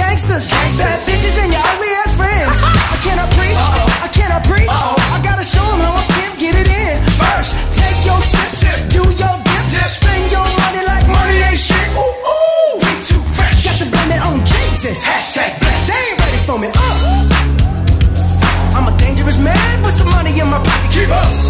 gangsters, gangsters. bad bitches, and your ugly ass friends. I cannot preach, Uh-oh. I cannot preach. Uh-oh. I gotta show them how I can get it in. First, take your sip, sip. do your dip, dip, spend your money like money ain't shit. Ooh, ooh, we too fresh. Got to blame it on Jesus. Hashtag blessed. They ain't ready for me. Uh. I'm a dangerous man, put some money in my pocket. Keep up.